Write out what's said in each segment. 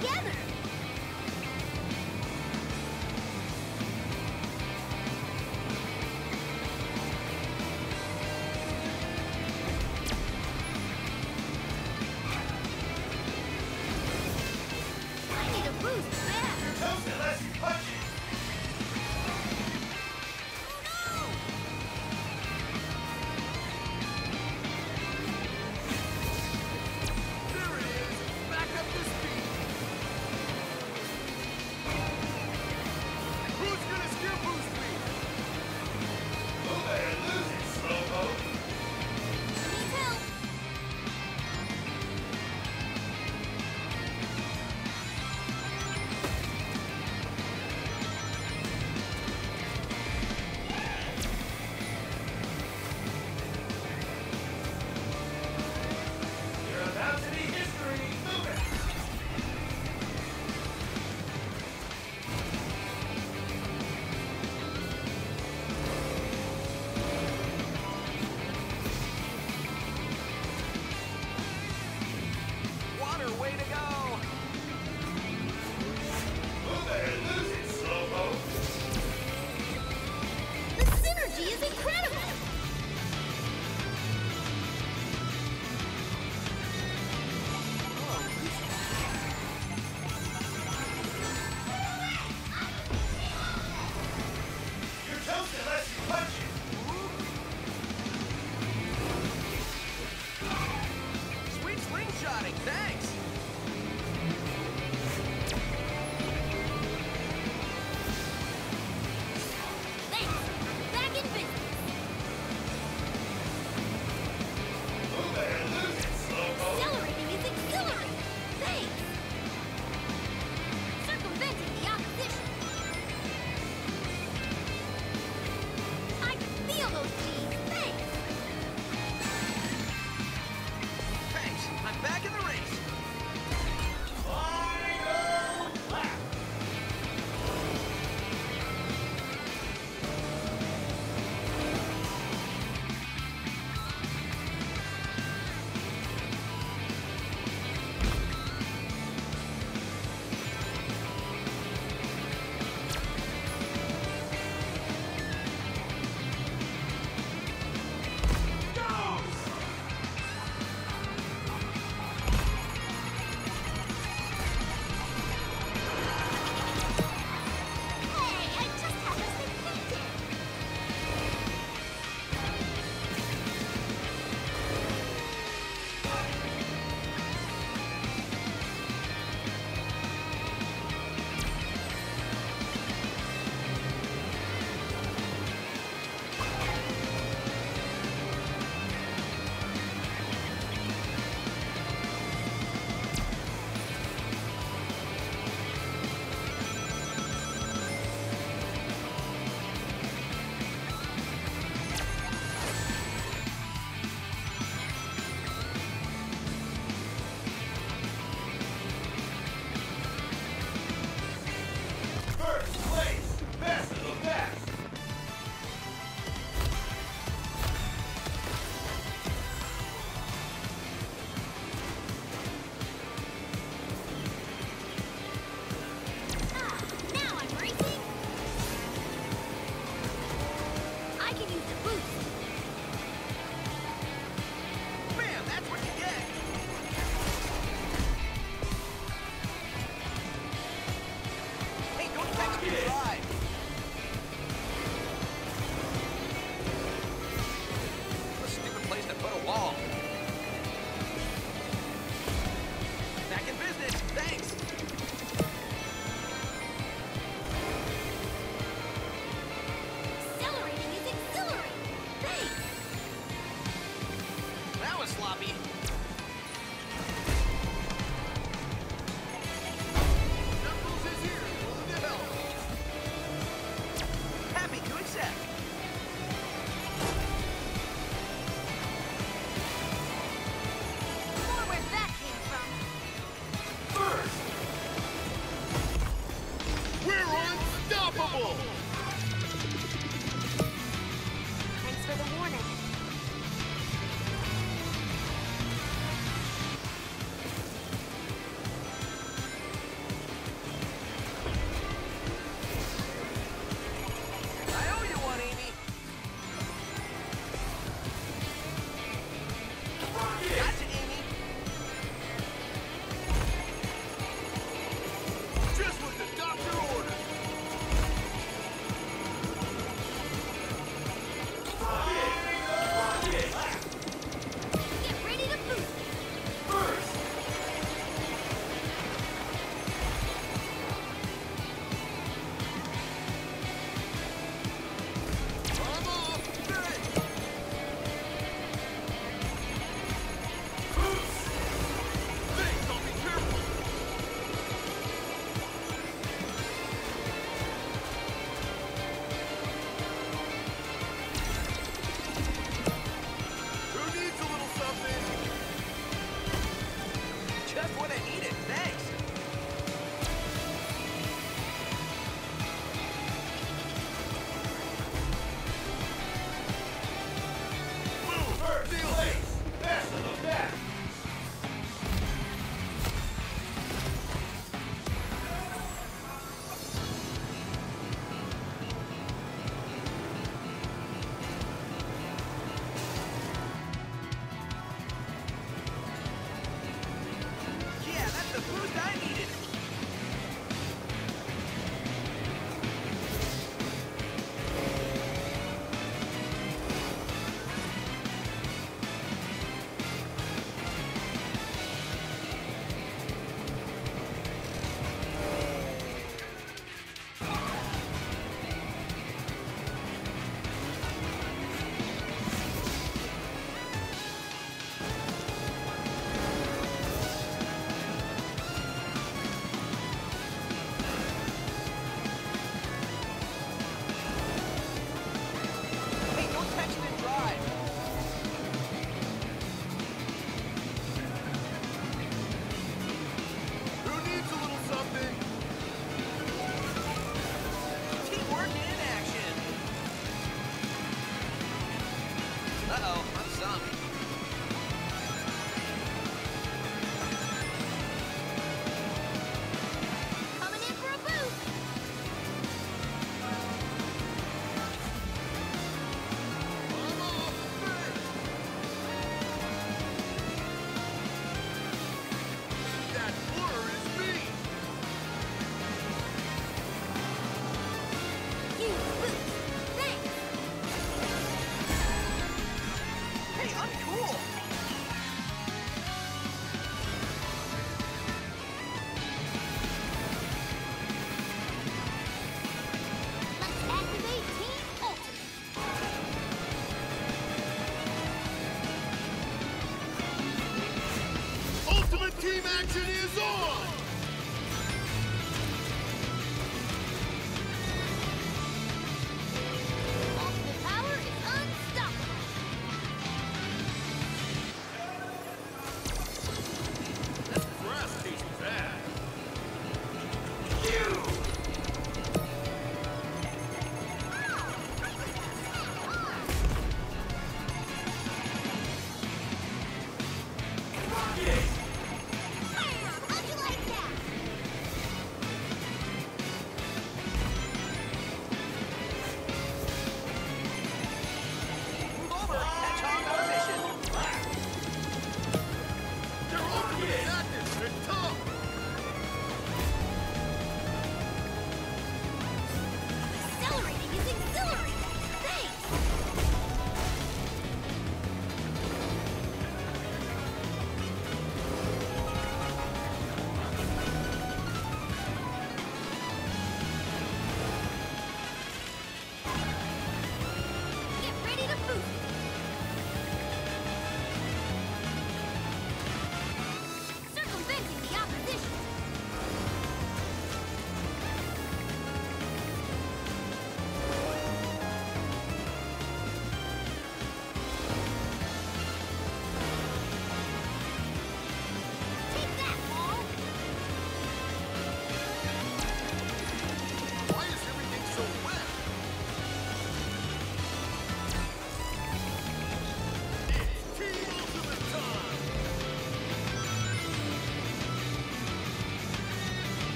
together!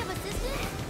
Of assistance?